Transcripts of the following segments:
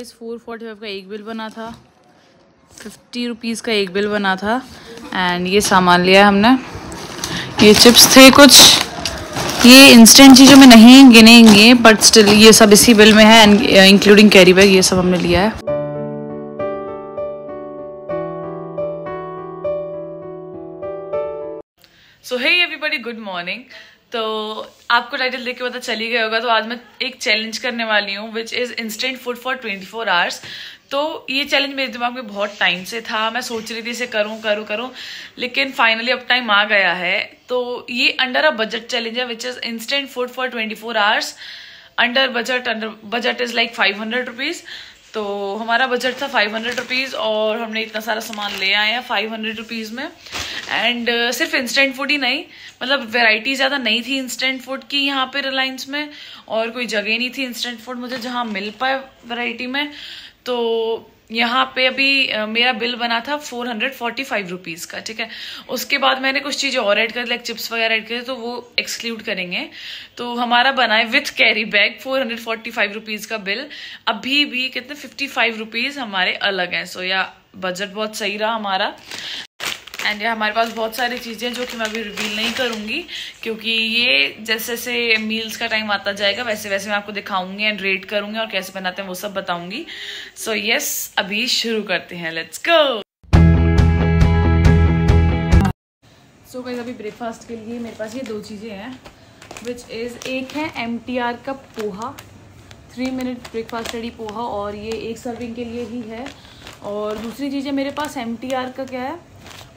Guys four forty five का एक bill बना था। फिफ्टी रुपीज़ का एक बिल बना था। एंड ये सामान लिया हमने। ये चिप्स थे कुछ। ये इंस्टेंट चीज़ों में नहीं गिनेंगे बट स्टिल ये सब इसी बिल में है इंक्लूडिंग कैरी बैग ये सब हमने लिया है। So hey everybody good morning तो आपको टाइटल देख के पता चल ही गया होगा तो आज मैं एक चैलेंज करने वाली हूँ which is instant food for twenty four hours तो ये चैलेंज मेरे दिमाग में बहुत टाइम से था, मैं सोच रही थी इसे करूँ करूँ करूँ, लेकिन फाइनली अब टाइम आ गया है। तो ये अंडर अ बजट चैलेंज है which is instant food for twenty four hours under budget under budget is like five hundred rupees तो हमारा बजट था फाइव हंड्रेड रुपीज़ और हमने इतना सारा सामान ले हैं फाइव हंड्रेड रुपीज़ में। एंड uh, सिर्फ़ इंस्टेंट फ़ूड ही नहीं मतलब वेराइटी ज़्यादा नहीं थी इंस्टेंट फ़ूड की यहाँ पे रिलायंस में और कोई जगह नहीं थी इंस्टेंट फ़ूड मुझे जहाँ मिल पाए वैरायटी में। तो यहाँ पे अभी मेरा बिल बना था four hundred forty five rupees का ठीक है? उसके बाद मैंने कुछ चीज़ें और ऐड कर लाइक चिप्स वगैरह ऐड करे तो वो एक्सक्लूड करेंगे। तो हमारा बना है with carry bag four hundred forty five rupees का बिल अभी भी कितने फिफ्टी फाइव रुपीज़ हमारे अलग हैं सो या बजट बहुत सही रहा हमारा। एंड हमारे पास बहुत सारी चीज़ें हैं जो कि मैं अभी रिवील नहीं करूँगी, क्योंकि ये जैसे जैसे मील्स का टाइम आता जाएगा, वैसे वैसे मैं आपको दिखाऊँगी एंड रेट करूँगी और कैसे बनाते हैं वो सब बताऊँगी। सो यस अभी शुरू करते हैं लेट्स गो सो गाइस अभी ब्रेकफास्ट के लिए मेरे पास ये दो चीज़ें हैं विच इज़ एक है एमटीआर का poha three minute breakfast ready poha, और ये एक सर्विंग के लिए ही है। और दूसरी चीज़ें मेरे पास एमटीआर का क्या है?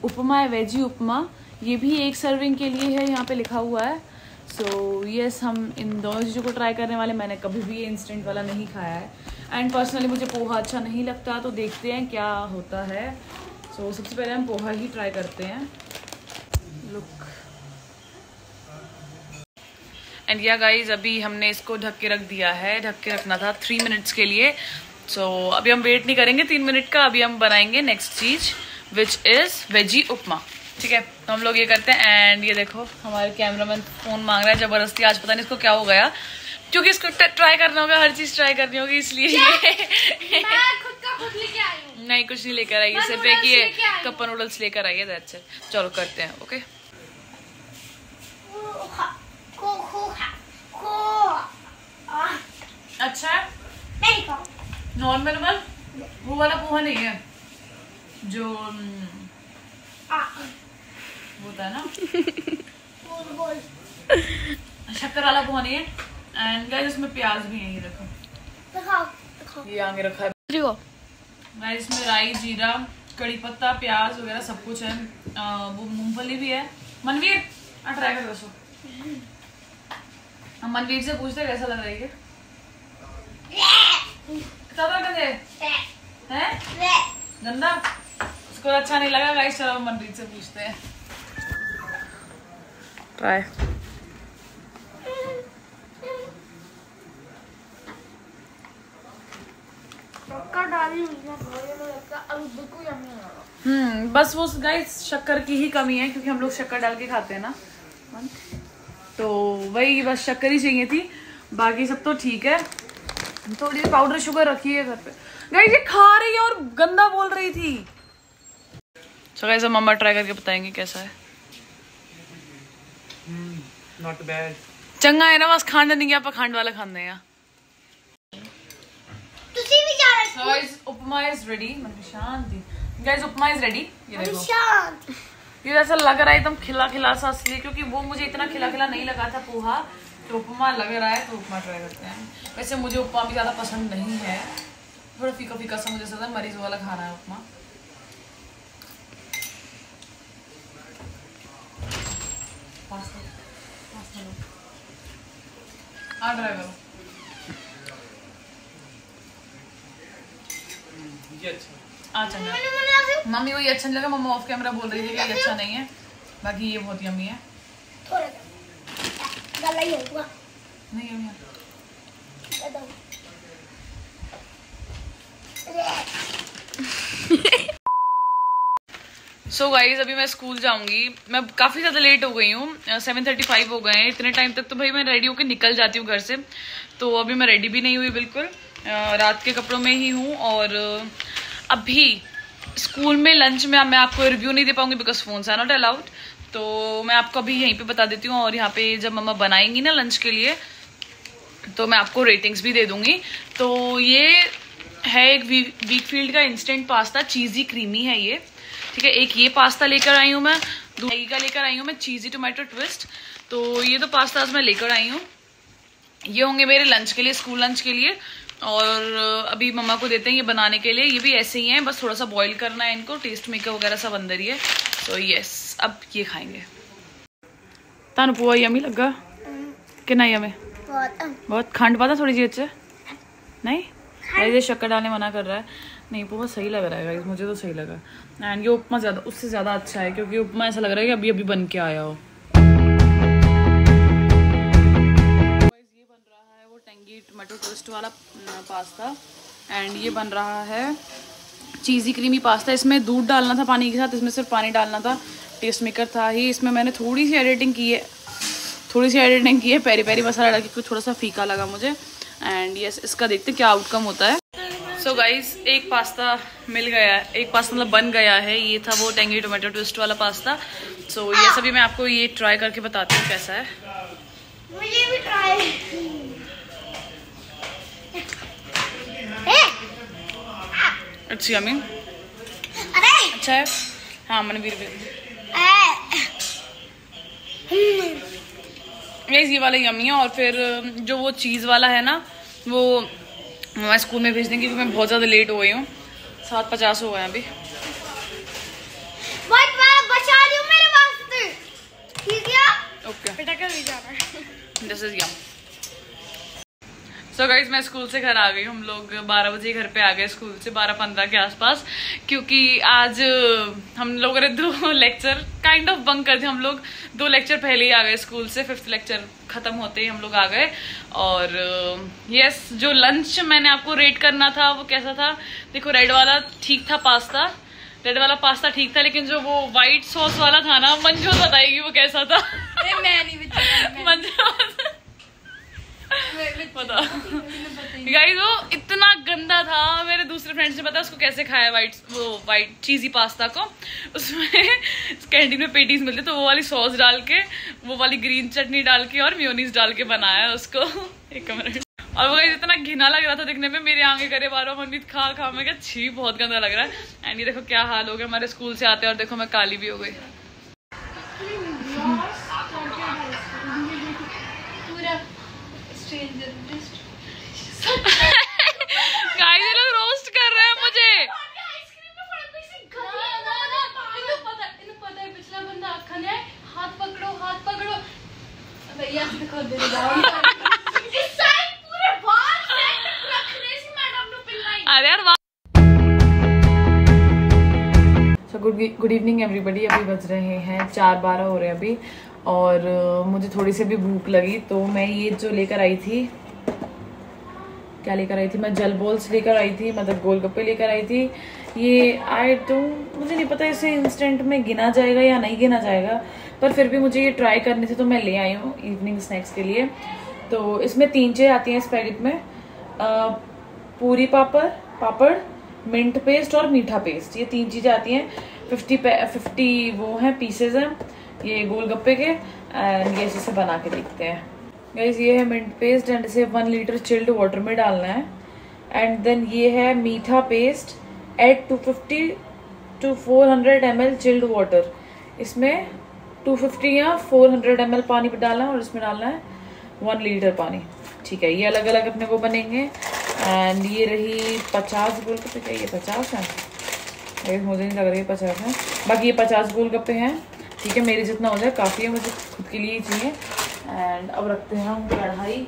उपमा है वेजी उपमा। ये भी एक सर्विंग के लिए है यहाँ पे लिखा हुआ है। सो so, यस yes, हम इन दोनों चीज़ों को ट्राई करने वाले मैंने कभी भी ये इंस्टेंट वाला नहीं खाया है। एंड पर्सनली मुझे पोहा अच्छा नहीं लगता तो देखते हैं क्या होता है। सो so, सबसे पहले हम पोहा ही ट्राई करते हैं। लुक एंड या गाइज़ अभी हमने इसको ढक के रख दिया है। ढक के रखना था थ्री मिनट्स के लिए। सो so, अभी हम वेट नहीं करेंगे तीन मिनट का अभी हम बनाएँगे next cheese. Which is veggie upma. ठीक है तो हम लोग ये करते हैं एंड ये देखो हमारे कैमरामैन फ़ोन मांग रहा है ज़बरदस्ती आज पता नहीं इसको क्या हो गया। क्योंकि इसको ट्राई करना होगा हर चीज़ ट्राई करनी होगी इसलिए नहीं कुछ नहीं लेकर आई सिर्फ़ एक ये कप्पा नूडल्स लेकर आई है दैट्स इट चलो करते हैं ओके अच्छा? नॉर्मल वो वाला पोहा नहीं है। जो होता है ना? शक्कर वाला पोहा नहीं है। एंड गाइस इसमें प्याज भी है ये देखो। ये आगे रखा है। गाइस इसमें राई जीरा कड़ी पत्ता प्याज वगैरह सब कुछ है। आ, वो मूंगफली भी है। मनवीर ट्राई कर दो हम मनवीर से पूछते कैसा लग रहा है क्या गंदे? हैं? गंदा? उसको अच्छा नहीं लगा गाइस चलो मनप्रीत से पूछते हैं। ट्राई हम्म बस वो गाइस शक्कर की ही कमी है क्योंकि हम लोग शक्कर डाल के खाते हैं ना। तो वही बस शक्कर ही चाहिए थी। बाकी सब तो ठीक है। थोड़ी सी पाउडर शुगर रखी है घर पे। गाइस ये खा रही है और गंदा बोल रही थी। सो गाइस मम्मा ट्राई करके बताएंगे कैसा है नॉट hmm, बैड चंगा है ना बस खंड नहीं गया आप खंड वाला खाने हैं ਤੁਸੀਂ ਵੀ ਜਾ ਰਹੇ So guys, upma is ready. मन शांति. Guys, upma is ready. ये देखो. शांत ये ऐसा लग रहा है एकदम खिला खिला सा असली क्योंकि वो मुझे इतना खिला खिला नहीं लगा था पोहा तो उपमा लग रहा है तो उपमा ट्राई करते हैं वैसे मुझे उपमा भी ज़्यादा पसंद नहीं है थोड़ा फीका फीका सा मुझे ज़्यादा मरीज वाला खाना है उपमा ड्राइवर अच्छा मम्मी को ये अच्छा नहीं लगा मम्मा ऑफ़ कैमरा बोल रही थी कि ये अच्छा नहीं है। बाकी ये बहुत यमी है। नहीं यमी है। सो so गाइज़ अभी मैं स्कूल जाऊँगी। मैं काफ़ी ज़्यादा लेट हो गई हूँ। सेवन थर्टी फाइव हो गए हैं। इतने टाइम तक तो भाई मैं रेडी होकर निकल जाती हूँ घर से। तो अभी मैं रेडी भी नहीं हुई बिल्कुल। रात के कपड़ों में ही हूँ और अभी स्कूल में लंच में मैं आपको रिव्यू नहीं दे पाऊँगी because phone are not allowed तो मैं आपको अभी यहीं पे बता देती हूँ और यहाँ पे जब मम्मा बनाएँगी ना लंच के लिए तो मैं आपको रेटिंग्स भी दे दूँगी। तो ये है एक वीक फ़ील्ड का इंस्टेंट पास्ता चीज़ी क्रीमी है ये। ठीक है एक ये पास्ता लेकर आई हूँ मैं दूसरी का लेकर आई हूँ मैं चीज़ी टोमेटो ट्विस्ट तो ये तो पास्ता आज मैं लेकर आई हूँ। ये होंगे मेरे लंच के लिए स्कूल लंच के लिए। और अभी मम्मा को देते हैं ये बनाने के लिए। ये भी ऐसे ही हैं बस थोड़ा सा बॉईल करना है इनको टेस्ट मेकर वगैरह सब अंदर ही है। तो यस अब ये खाएँगे। तानू पुआ यमी लगा। कि नहीं हमें बहुत। बहुत। खंड पाता थोड़ी जी अच्छे? नहीं? अरे शक्कर डालने मना कर रहा है। नहीं पोहा सही लग रहा है मुझे तो सही लगा। एंड ये उपमा ज़्यादा, उससे ज़्यादा अच्छा है, क्योंकि उपमा ऐसा लग रहा है कि अभी अभी बन के आया हो। टेंगी टमाटो टोस्ट वाला पास्ता। एंड ये बन रहा है चीज़ी क्रीमी पास्ता। इसमें दूध डालना था पानी के साथ, इसमें सिर्फ़ पानी डालना था। टेस्ट मेकर था ही। इसमें मैंने थोड़ी सी एडिटिंग की है, थोड़ी सी एडिटिंग की है पेरी पेरी मसाला डाल के थोड़ा सा फीका लगा मुझे। एंड यस इसका देखते क्या आउटकम होता है। सो so गाइज़ एक पास्ता मिल गया है। एक पास्ता मतलब बन गया है। ये था वो टेंगी टोमेटो ट्विस्ट वाला पास्ता सो so, ये सभी मैं आपको ये ट्राई करके बताती हूँ कैसा है। मुझे भी ट्राई इट्स यमी अच्छा है? हाँ मनवीर भी। ये वाला यमी है और फिर जो वो चीज़ वाला है ना वो मैं स्कूल में भेज देंगी क्योंकि मैं बहुत ज़्यादा लेट हो गई हूँ। सात पचास हो गए रहा है okay this is yum so so guys मैं स्कूल से घर आ गई हम लोग बारह बजे घर पे आ गए स्कूल से बारह पंद्रह के आसपास क्योंकि आज हम लोगों ने दो लेक्चर काइंड ऑफ़ बंक कर थे हम लोग दो लेक्चर पहले ही आ गए स्कूल से फिफ्थ लेक्चर खत्म होते ही हम लोग आ गए। और यस जो लंच मैंने आपको रेट करना था वो कैसा था? देखो रेड वाला ठीक था पास्ता रेड वाला पास्ता ठीक था लेकिन जो वो व्हाइट सॉस वाला था ना मंजू बताएगी वो कैसा था। मैं नहीं मंजू पता। गाइस वो इतना गंदा था मेरे दूसरे फ्रेंड्स ने पता उसको कैसे खाया वाइट वो वाइट चीजी पास्ता को। उसमें कैंटीन में पेटीज मिलते तो वो वाली सॉस डाल के वो वाली ग्रीन चटनी डाल के और म्योनीस डाल के बनाया उसको। एक मिनट और वो इतना घिना लग रहा था देखने में मेरे आगे करे बार मनमीत खा खा। मैं क्या छी बहुत गंदा लग रहा है। एंड ये देखो क्या हाल हो गया हमारे स्कूल से आते और देखो मैं काली भी हो गई। गाइस ये लोग रोस्ट कर रहे हैं मुझे। हाथ पकड़ो हाथ पकड़ो। भैया अरे यार गुड गुड इवनिंग एवरीबडी अभी बज रहे हैं चार बारह हो रहे हैं अभी। और मुझे थोड़ी सी भी भूख लगी तो मैं ये जो लेकर आई थी क्या लेकर आई थी? मैं जल बोल्स लेकर आई थी मतलब गोलगप्पे लेकर आई थी। ये आई तो मुझे नहीं पता इसे इंस्टेंट में गिना जाएगा या नहीं गिना जाएगा पर फिर भी मुझे ये ट्राई करनी थी तो मैं ले आई हूँ इवनिंग स्नैक्स के लिए। तो इसमें तीन चीज़ें आती हैं इस पैकेट में। आ, पूरी पापड़ पापड़ मिंट पेस्ट और मीठा पेस्ट ये तीन चीज़ें आती हैं। फिफ्टी फिफ्टी वो हैं पीसेज हैं, ये गोलगप्पे के एंड ये इसे बना के देखते हैं। गाइज़ ये है मिंट पेस्ट एंड इसे वन लीटर चिल्ड वाटर में डालना है। एंड देन ये है मीठा paste at two fifty to four hundred M L chilled water इसमें टू फिफ्टी या फोर हंड्रेड एम एल पानी डालना है और इसमें डालना है वन लीटर पानी। ठीक है, ये अलग अलग अपने को बनेंगे। एंड ये रही पचास गोलगप्पे क्या ये पचास है। मुझे नहीं लग रही है पचास है। बाकी ये पचास गोलगप्पे हैं। ठीक है, मेरे जितना हो जाए। काफ़ी है मुझे खुद के लिए ही चाहिए। एंड अब रखते हैं हम कढ़ाई।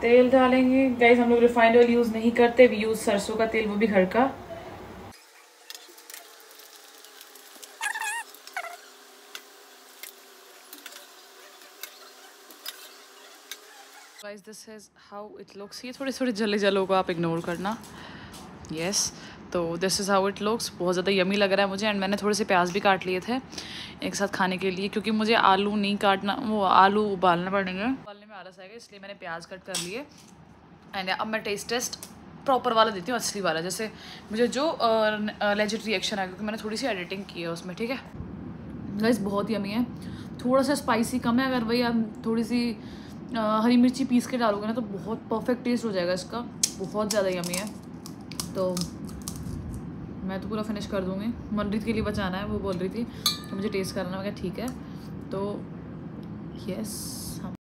तेल डालेंगे। गैस हम लोग रिफाइंड ऑयल यूज़ नहीं करते। वी यूज़ सरसों का तेल, वो भी घर का। Guys this is how it looks ये थोड़े थोड़े जले जलों को आप इग्नोर करना। यस तो this is how it looks बहुत ज़्यादा यमी लग रहा है मुझे एंड मैंने थोड़े से प्याज भी काट लिए थे एक साथ खाने के लिए, क्योंकि मुझे आलू नहीं काटना, वो आलू उबालना पड़ेंगे। उबालने में आलस आएगा, इसलिए मैंने प्याज कट कर लिए। एंड अब मैं टेस्ट टेस्ट प्रॉपर वाला देती हूँ, असली वाला। जैसे मुझे जो लेजिट रिएक्शन आएगा, क्योंकि मैंने थोड़ी सी एडिटिंग की है उसमें, ठीक है? गाइस बहुत यमी है। थोड़ा सा स्पाइसी कम है, अगर वही आप थोड़ी सी हरी मिर्ची पीस के डालोगे ना तो बहुत परफेक्ट टेस्ट हो जाएगा इसका। बहुत ज़्यादा यमी है। तो मैं तो पूरा फिनिश कर दूँगी। मनरीत के लिए बचाना है, वो बोल रही थी तो मुझे टेस्ट करना मैं ठीक है। तो यस हम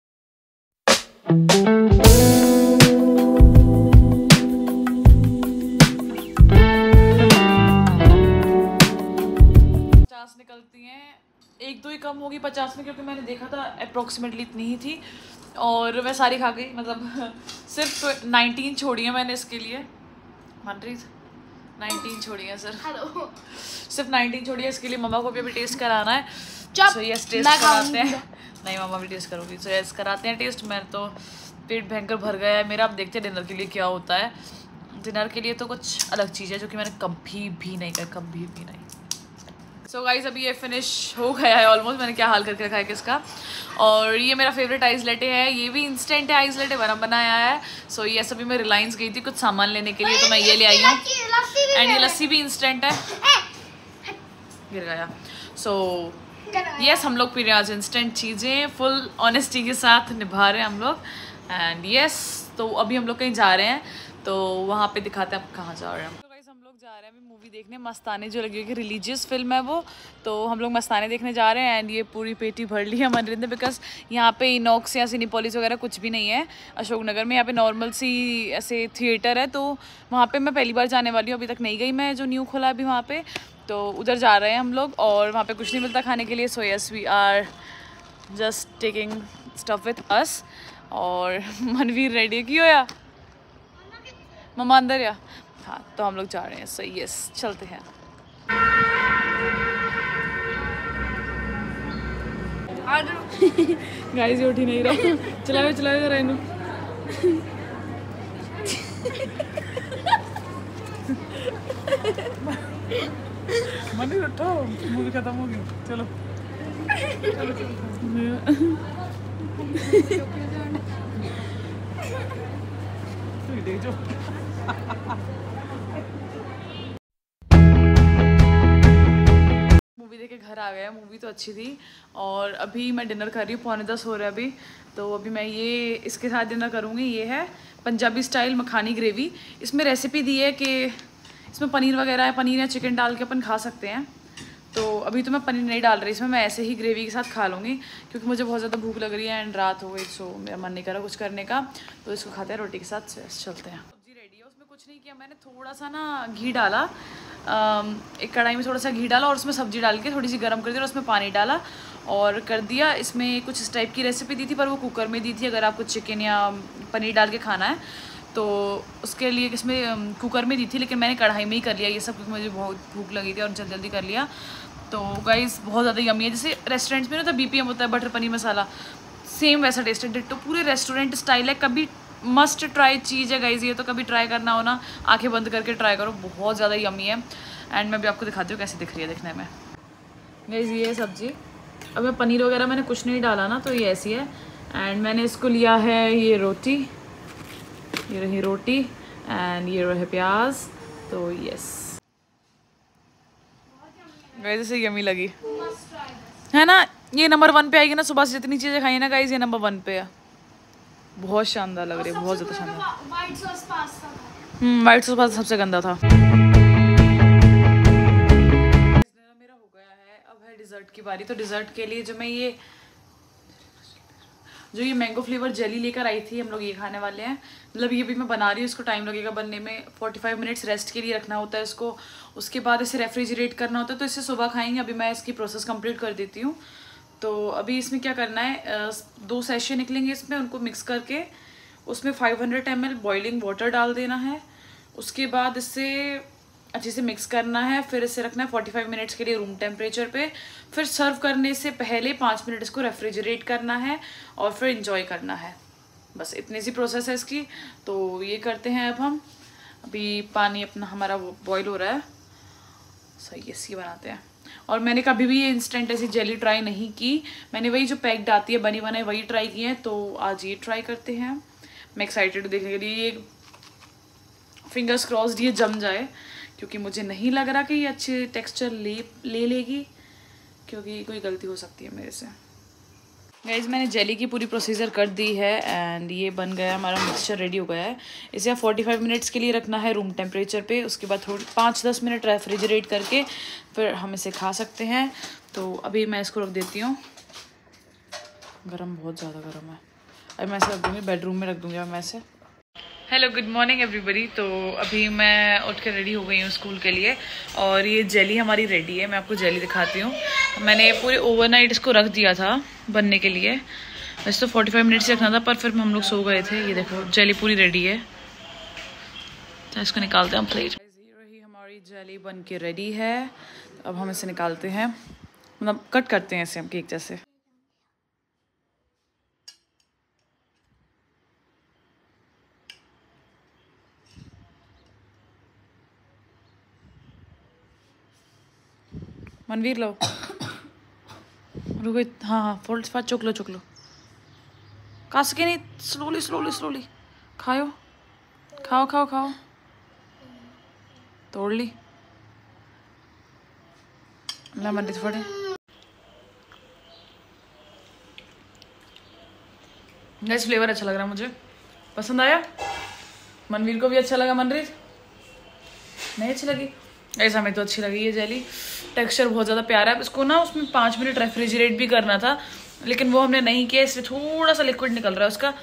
पचास निकलती हैं। एक दो ही कम होगी पचास में, क्योंकि मैंने देखा था अप्रोक्सीमेटली इतनी ही थी। और मैं सारी खा गई मतलब सिर्फ़ नाइनटीन छोड़ी है मैंने इसके लिए। मनरीत नाइनटीन छोड़ी है सर हेलो सिर्फ़ नाइनटीन छोड़ी है इसके लिए मम्मा को भी अभी टेस्ट कराना है। सो यस टेस्ट कराते हैं। नहीं मम्मा भी टेस्ट करूँगी। सो यस कराते हैं टेस्ट मैं तो पेट भयंकर भर गया है। मेरा आप देखते हैं डिनर के लिए क्या होता है। डिनर के लिए तो कुछ अलग चीज़ है जो कि मैंने कभी भी नहीं कहा कभी भी नहीं। सो so गाइज़ अभी ये फिनिश हो गया है ऑलमोस्ट मैंने क्या हाल करके रखा है किसका? और ये मेरा फेवरेट आइस लेटे है। ये भी इंस्टेंट है आइस लेटे बना बनाया है। सो so ये सभी मैं रिलायंस गई थी कुछ सामान लेने के लिए तो मैं ये ले आई हूँ। एंड ये लस्सी भी इंस्टेंट है। गिर गया। सो यस yes, हम लोग पी रहे हैं आज इंस्टेंट चीज़ें फुल ऑनेस्टी के साथ निभा रहे हैं हम लोग। एंड यस तो अभी हम लोग कहीं जा रहे हैं तो वहाँ पे दिखाते हैं आप कहाँ जा रहे हैं तो guys, हम लोग जा रहे हैं। अभी मूवी देखने मस्ताने जो लगी हुई रिलीजियस फ़िल्म है वो। तो हम लोग मस्ताने देखने जा रहे हैं एंड ये पूरी पेटी भर ली है मनरिंद ने बिकॉज़ यहाँ पे इनॉक्स या सिनीपोलिस वगैरह कुछ भी नहीं है अशोकनगर में। यहाँ पे नॉर्मल सी ऐसे थिएटर है तो वहाँ पे मैं पहली बार जाने वाली हूँ। अभी तक नहीं गई मैं, जो न्यू खोला अभी वहाँ पे। तो उधर जा रहे हैं हम लोग और वहाँ पे कुछ नहीं मिलता खाने के लिए। So yes we are just taking stuff with us और मनवीर रेडी क्यों या? मम्मा अंदर या? हाँ तो हम लोग जा रहे हैं। सो यस चलते हैं। गाइस उठ ही नहीं रहा। चलाओ चलाओ जरा मनी उठो। मूवी खत्म होगी चलो। चलो। चलो देख जो। मूवी देख घर आ गया मूवी तो अच्छी थी। और अभी मैं डिनर कर रही हूँ, पौने दस हो रहा अभी। तो अभी मैं ये, इसके साथ डिनर करूँगी, ये है पंजाबी स्टाइल मखानी ग्रेवी। इसमें रेसिपी दी है कि इसमें पनीर वगैरह है, पनीर या चिकन डाल के अपन खा सकते हैं। तो अभी तो मैं पनीर नहीं डाल रही, इसमें मैं ऐसे ही ग्रेवी के साथ खा लूँगी, क्योंकि मुझे बहुत ज़्यादा भूख लग रही है एंड रात हो गई सो मेरा मन नहीं करा कुछ करने का। तो इसको खाते हैं, रोटी के साथ, चलते हैं। उसमें कुछ नहीं किया। मैंने थोड़ा सा ना घी डाला। एक कढ़ाई में थोड़ा सा घी डाला और उसमें सब्ज़ी डाल के थोड़ी सी गर्म कर दी और उसमें पानी डाला और कर दिया। इसमें कुछ इस टाइप की रेसिपी दी थी, पर वो कुकर में दी थी, अगर आपको चिकन या पनीर डाल के खाना है। तो उसके लिए इसमें कुकर में दी थी, लेकिन मैंने कढ़ाई में ही कर लिया। ये सब क्योंकि मुझे बहुत भूख लगी थी और जल्दी जल्दी कर लिया। तो गाइस बहुत ज़्यादा यमी है। जैसे रेस्टोरेंट्स में ना तो बी होता है बटर पनीर मसाला सेम वैसा टेस्ट है। डिट्टो पूरे रेस्टोरेंट स्टाइल है। कभी मस्ट ट्राई चीज़ है गाइज़ ये तो कभी ट्राई करना हो ना आँखें बंद करके ट्राई करो बहुत ज़्यादा यमी है। एंड मैं भी आपको दिखाती हूँ कैसे दिख रही है दिखने में। गाइज़ ये सब्ज़ी। अब मैं पनीर वगैरह मैंने कुछ नहीं डाला ना तो ये ऐसी है। एंड मैंने इसको लिया है ये रोटी। ये रही रोटी। एंड ये रहे प्याज। तो यस गाइज़ ऐसे यमी लगी। है ना? ये नंबर वन पे आएगी ना सुबह से जितनी चीज़ें खाई ना गाइज़ ये नंबर वन पे है। बहुत शानदार लग रही है बहुत ज़्यादा शानदार। White sauce pasta hmm white sauce pasta सबसे गंदा था। मेरा हो गया है अब है डिज़र्ट की बारी। तो डिज़र्ट के लिए जो मैं ये जो ये मैंगो फ्लेवर जेली लेकर आई थी हम लोग ये खाने वाले हैं। मतलब ये भी मैं बना रही हूँ इसको टाइम लगेगा बनने में। 45 मिनट्स रेस्ट के लिए रखना होता है इसको। उसके बाद इसे रेफ्रिजरेट करना होता है तो इसे सुबह खाएँगे। अभी मैं इसकी प्रोसेस कंप्लीट कर देती हूँ। तो अभी इसमें क्या करना है दो सैशे निकलेंगे इसमें, उनको मिक्स करके। उसमें 500 हंड्रेड एम बॉइलिंग वाटर डाल देना है। उसके बाद इसे अच्छे से मिक्स करना है, फिर इसे रखना है 45 मिनट्स के लिए रूम टेम्परेचर पे। फिर सर्व करने से पहले पाँच मिनट इसको रेफ्रिजरेट करना है और फिर इंजॉय करना है। बस इतनी सी प्रोसेस है इसकी। तो ये करते हैं अब हम। अभी पानी अपना हमारा वो बॉईल हो रहा है। सही है सी बनाते हैं। और मैंने कभी भी ये इंस्टेंट ऐसी जेली ट्राई नहीं की। मैंने वही जो पैक्ड आती है, बनी बनाई, वही ट्राई की है तो आज ये ट्राई करते हैं मैं एक्साइटेड देखने के लिए। ये फिंगर्स क्रॉस्ड ये जम जाए, क्योंकि मुझे नहीं लग रहा कि ये अच्छे टेक्स्चर ले ले लेगी, क्योंकि कोई गलती हो सकती है मेरे से। गाइज़ मैंने जेली की पूरी प्रोसीजर कर दी है एंड ये बन गया हमारा मिक्सचर रेडी हो गया है। इसे फोर्टी फाइव मिनट्स के लिए रखना है रूम टेम्परेचर पे, उसके बाद थोड़ी पाँच दस मिनट रेफ्रिजरेट करके फिर हम इसे खा सकते हैं। तो अभी मैं इसको रख देती हूँ। गर्म बहुत ज़्यादा गर्म है। अभी मैं इसे रख दूँगी बेडरूम में रख दूँगी मैं इसे। हेलो गुड मॉर्निंग एवरीबडी तो अभी मैं उठ के रेडी हो गई हूँ स्कूल के लिए और ये जेली हमारी रेडी है, मैं आपको जेली दिखाती हूँ। मैंने पूरे ओवरनाइट इसको रख दिया था बनने के लिए। वैसे तो 45 मिनट्स रखना था, पर फिर हम लोग सो गए थे। ये देखो जेली पूरी रेडी है। तो इसको निकालते हैं हम प्लेट ही हमारी जेली बन के रेडी है। अब हम इसे निकालते हैं। मतलब कट करते हैं इसे हम केक जैसे। मनवीर, लो। रुको हाँ हाँ फोल्ड फाट चुक लो चुक लो। कस के नहीं स्लोली स्लोली स्लोली खाओ। खाओ खाओ खाओ। तोड़ ली। ला मनरीत फटे गैस फ्लेवर अच्छा लग रहा है मुझे। पसंद आया? मनवीर को भी अच्छा लगा, मनरीत? नहीं अच्छी लगी? ऐसा हमें तो अच्छी लगी ये जेली टेक्सचर बहुत ज़्यादा प्यारा है। इसको ना उसमें पाँच मिनट रेफ्रिजरेट भी करना था, लेकिन वो हमने नहीं किया, इसलिए थोड़ा सा लिक्विड निकल रहा है उसका।